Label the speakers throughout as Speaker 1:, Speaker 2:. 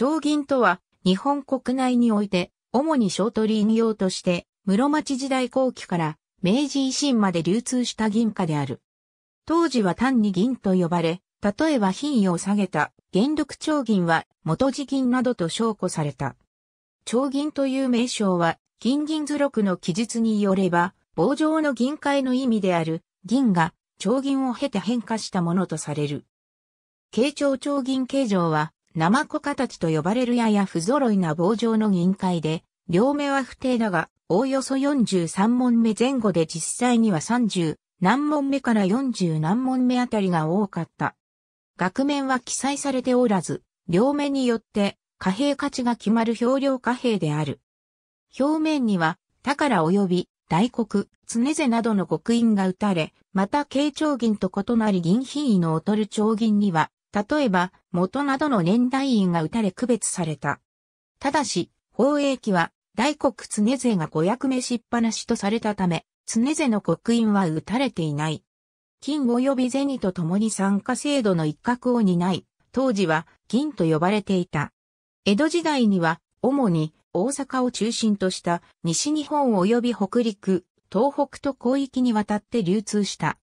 Speaker 1: 長銀とは日本国内において主に小取引用として室町時代後期から明治維新まで流通した銀貨である。当時は単に銀と呼ばれ、例えば品位を下げた元禄長銀は元地銀などと称呼された。長銀という名称は金銀図録の記述によれば、棒状の銀塊の意味である銀が長銀を経て変化したものとされる。慶長長銀形状は生子形と呼ばれるやや不揃いな棒状の銀塊で、両目は不定だが、おおよそ43問目前後で実際には30何問目から40何問目あたりが多かった。額面は記載されておらず、両目によって貨幣価値が決まる表量貨幣である。表面には、宝及び大黒、常瀬などの刻印が打たれ、また慶長銀と異なり銀品位の劣る長銀には、例えば元などの年代印が打たれ区別された。ただし、宝永期は大黒常勢が五役目しっぱなしとされたため、常勢の刻印は打たれていない。金及び銭と共に参加制度の一角を担い、当時は銀と呼ばれていた。江戸時代には、主に大阪を中心とした西日本及び北陸、東北と広域にわたって流通した。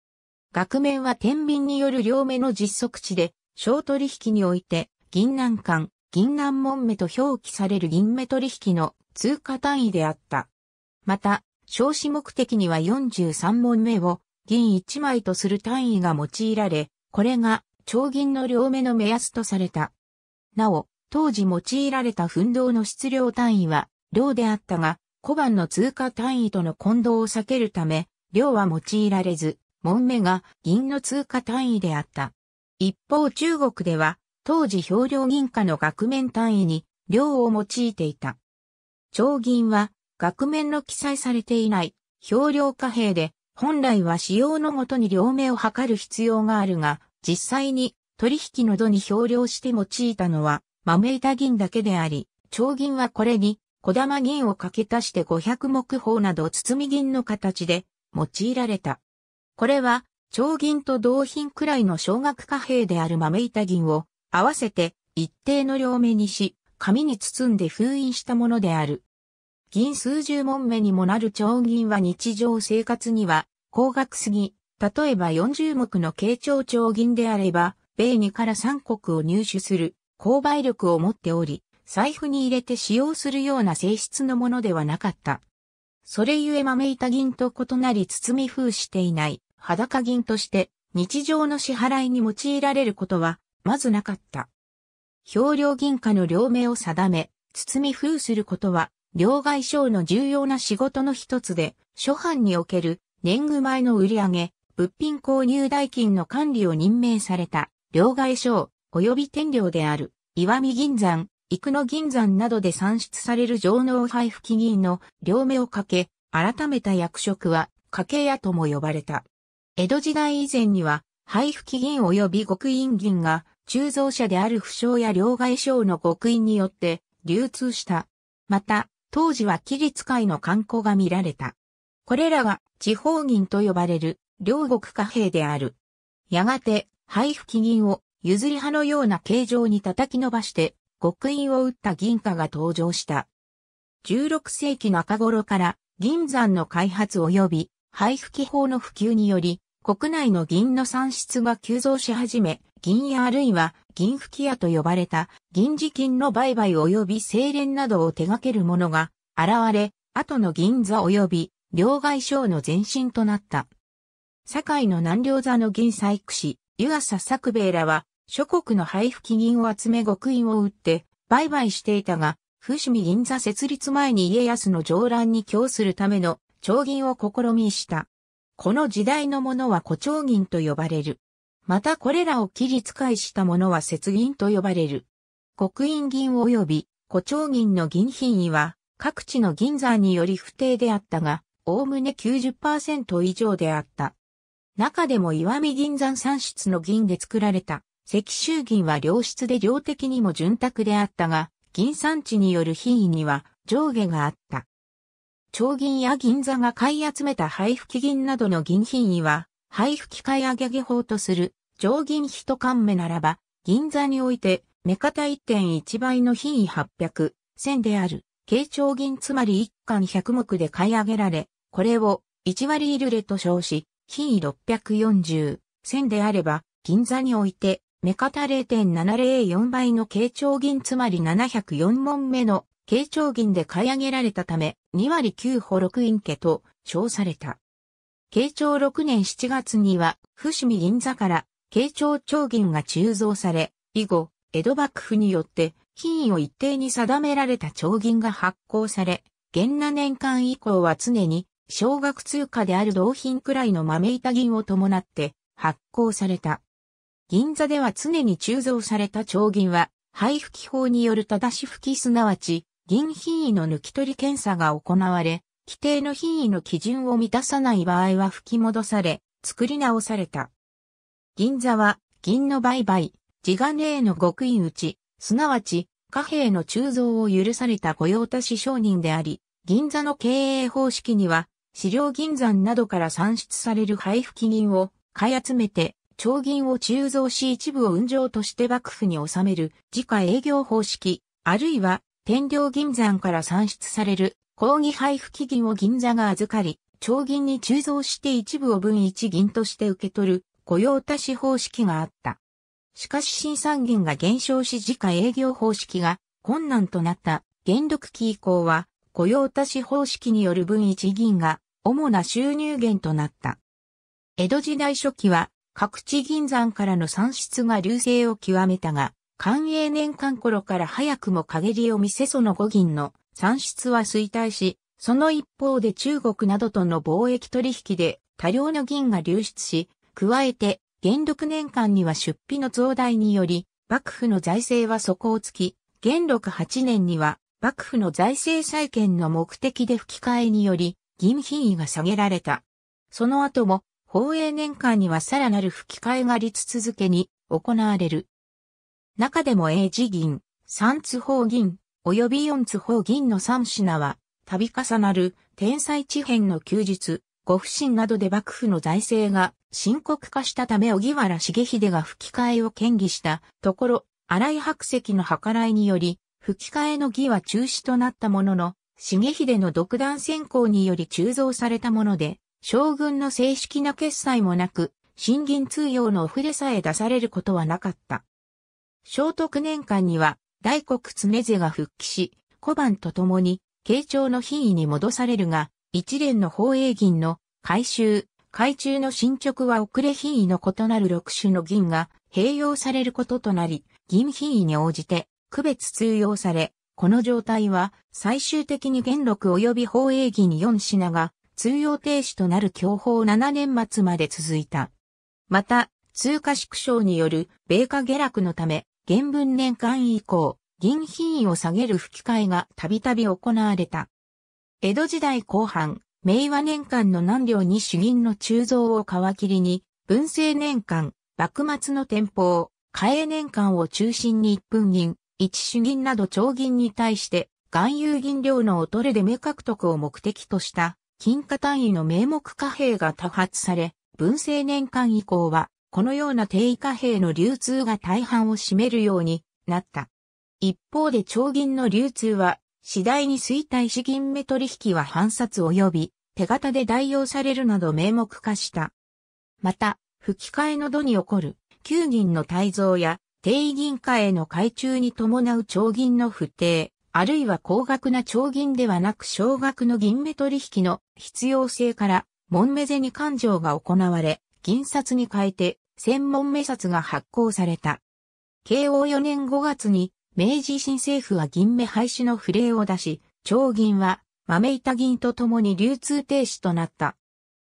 Speaker 1: 額面は天秤による両目の実測値で、小取引において、銀南間、銀南門目と表記される銀目取引の通貨単位であった。また、少子目的には43問目を銀1枚とする単位が用いられ、これが長銀の両目の目安とされた。なお、当時用いられた奮闘の質量単位は量であったが、小判の通貨単位との混同を避けるため、量は用いられず、門目が銀の通貨単位であった。一方中国では、当時表量銀貨の額面単位に量を用いていた。長銀は額面の記載されていない表量貨幣で本来は使用のごとに両目を測る必要があるが実際に取引の度に表量して用いたのは豆板銀だけであり長銀はこれに小玉銀を掛け足して500目法など包み銀の形で用いられた。これは長銀と同品くらいの小額貨幣である豆板銀を合わせて一定の両目にし紙に包んで封印したものである。銀数十問目にもなる長銀は日常生活には高額すぎ、例えば40目の慶長長銀であれば、米2から3国を入手する購買力を持っており、財布に入れて使用するような性質のものではなかった。それゆえ豆板銀と異なり包み封していない裸銀として日常の支払いに用いられることはまずなかった。表量銀貨の両目を定め、包み封することは、両替商の重要な仕事の一つで、初版における年貢米の売り上げ、物品購入代金の管理を任命された、両替商、及び天領である、岩見銀山、生野銀山などで算出される上納配布記銀の両目をかけ、改めた役職は、掛け屋とも呼ばれた。江戸時代以前には、配布記銀及び極印銀が鋳造者である不詳や両替商の極印によって流通した。また、当時は規律会の観光が見られた。これらが地方銀と呼ばれる両国貨幣である。やがて、配布記銀を譲り派のような形状に叩き伸ばして、極印を打った銀貨が登場した。16世紀中頃から銀山の開発及び配布記法の普及により、国内の銀の産出が急増し始め、銀屋あるいは銀吹き屋と呼ばれた銀次金の売買及び精錬などを手掛ける者が現れ、後の銀座及び両替商の前身となった。堺の南両座の銀細工師、湯浅作兵衛らは諸国の配布記銀を集め極印を売って売買していたが、伏見銀座設立前に家康の上乱に供するための長銀を試みした。この時代のものは古長銀と呼ばれる。またこれらを切り使いしたものは節銀と呼ばれる。刻印銀及び古長銀の銀品位は各地の銀山により不定であったが、おおむね90%以上であった。中でも岩見銀山産出の銀で作られた石州銀は良質で量的にも潤沢であったが、銀産地による品位には上下があった。長銀や銀座が買い集めた配布銀などの銀品位は、配布機械上げ法とする上銀一貫目ならば、銀座において目方1.1倍の品位800、1000である、軽長銀つまり1貫100目で買い上げられ、これを1割イルレと称し、品位640、1000であれば、銀座において、目方0.704倍の軽長銀つまり704問目の軽長銀で買い上げられたため、2割9歩6インケと称された。慶長6年7月には、伏見銀座から慶長長銀が鋳造され、以後、江戸幕府によって品位を一定に定められた長銀が発行され、元那年間以降は常に少額通貨である同品くらいの豆板銀を伴って発行された。銀座では常に鋳造された長銀は、配布記法による正し吹きすなわち、銀品位の抜き取り検査が行われ、規定の品位の基準を満たさない場合は吹き戻され、作り直された。銀座は、銀の売買、地金への極意打ち、すなわち、貨幣の鋳造を許された御用達商人であり、銀座の経営方式には、資料銀山などから算出される配布記銀を買い集めて、長銀を鋳造し一部を運上として幕府に納める自家営業方式、あるいは天領銀山から算出される抗議配布期銀を銀座が預かり、長銀に鋳造して一部を分一銀として受け取る雇用足し方式があった。しかし新産銀が減少し自家営業方式が困難となった元禄期以降は雇用足し方式による分一銀が主な収入源となった。江戸時代初期は各地銀山からの産出が流星を極めたが、寛永年間頃から早くも陰りを見せその五銀の産出は衰退し、その一方で中国などとの貿易取引で多量の銀が流出し、加えて元禄年間には出費の増大により、幕府の財政は底をつき、元禄8年には幕府の財政再建の目的で吹き替えにより、銀品位が下げられた。その後も、宝永年間にはさらなる吹き替えが立続けに行われる。中でも英字銀、三津宝銀、及び四津宝銀の三品は、度重なる天才地変の休日、ご不審などで幕府の財政が深刻化したため小原重秀が吹き替えを権議したところ、荒井白石の計らいにより、吹き替えの儀は中止となったものの、重秀の独断専行により鋳造されたもので、将軍の正式な決裁もなく、新銀通用のお触れさえ出されることはなかった。聖徳年間には、大国常瀬が復帰し、小判と共に、慶長の品位に戻されるが、一連の宝永銀の回収、海中の進捗は遅れ品位の異なる六種の銀が併用されることとなり、銀品位に応じて区別通用され、この状態は最終的に元禄及び宝永銀4品が通用停止となる享保7年末まで続いた。また、通貨縮小による米価下落のため、元文年間以降、銀品位を下げる吹き替えがたびたび行われた。江戸時代後半、明和年間の南領に主銀の鋳造を皮切りに、文政年間、幕末の天保、嘉永年間を中心に一分銀、一主銀など長銀に対して、含有銀量の劣れで目獲得を目的とした、金貨単位の名目貨幣が多発され、文政年間以降は、このような定位貨幣の流通が大半を占めるようになった。一方で長銀の流通は次第に衰退し銀目取引は反札及び手形で代用されるなど名目化した。また、吹き替えの度に起こる旧銀の滞造や定位銀貨への改鋳に伴う長銀の不定、あるいは高額な長銀ではなく少額の銀目取引の必要性から、門目銭勘定が行われ、銀札に変えて専門目札が発行された。慶応4年5月に明治維新政府は銀目廃止の符令を出し、長銀は豆板銀とともに流通停止となった。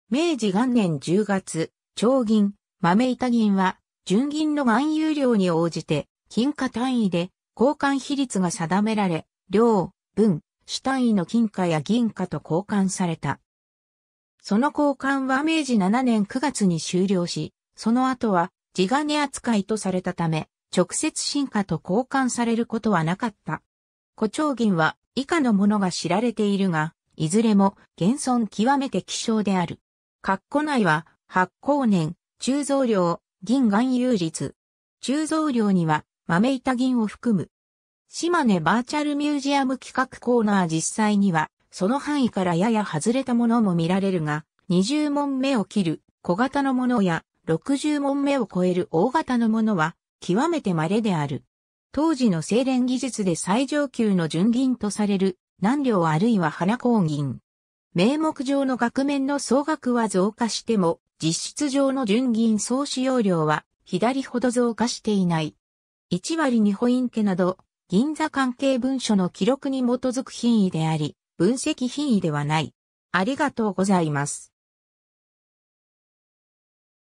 Speaker 1: 明治元年10月、長銀、豆板銀は純銀の含有量に応じて金貨単位で交換比率が定められ、量、分、主単位の金貨や銀貨と交換された。その交換は明治7年9月に終了し、その後は地金扱いとされたため、直接進化と交換されることはなかった。古長銀は以下のものが知られているが、いずれも現存極めて希少である。括弧内は発行年、鋳造量、銀含有率。鋳造量には豆板銀を含む。島根バーチャルミュージアム企画コーナー実際には、その範囲からやや外れたものも見られるが、20問目を切る小型のものや60問目を超える大型のものは極めて稀である。当時の精錬技術で最上級の純銀とされる南量あるいは花工銀。名目上の額面の総額は増加しても、実質上の純銀総使用量は左ほど増加していない。1割にホイン家など、銀座関係文書の記録に基づく品位であり、分析品位ではない。ありがとうございます。